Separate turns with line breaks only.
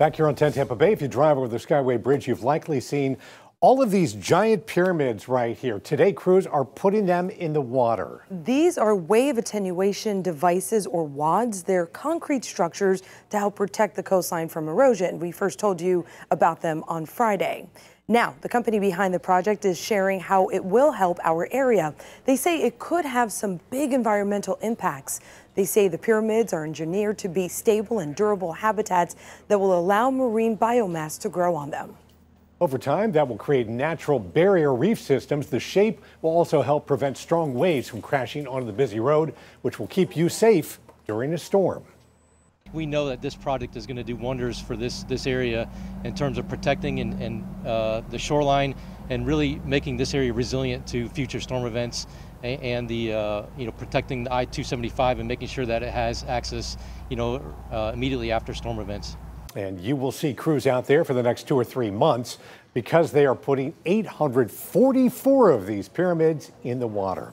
Back here on 10 Tampa Bay, if you drive over the Skyway Bridge, you've likely seen all of these giant pyramids right here. Today, crews are putting them in the water.
These are wave attenuation devices or WADs. They're concrete structures to help protect the coastline from erosion. We first told you about them on Friday. Now, the company behind the project is sharing how it will help our area. They say it could have some big environmental impacts. They say the pyramids are engineered to be stable and durable habitats that will allow marine biomass to grow on them.
Over time, that will create natural barrier reef systems. The shape will also help prevent strong waves from crashing onto the busy road, which will keep you safe during a storm.
We know that this project is going to do wonders for this, this area in terms of protecting and, and uh, the shoreline and really making this area resilient to future storm events and, and the uh, you know protecting the I-275 and making sure that it has access you know uh, immediately after storm events.
And you will see crews out there for the next two or three months because they are putting 844 of these pyramids in the water.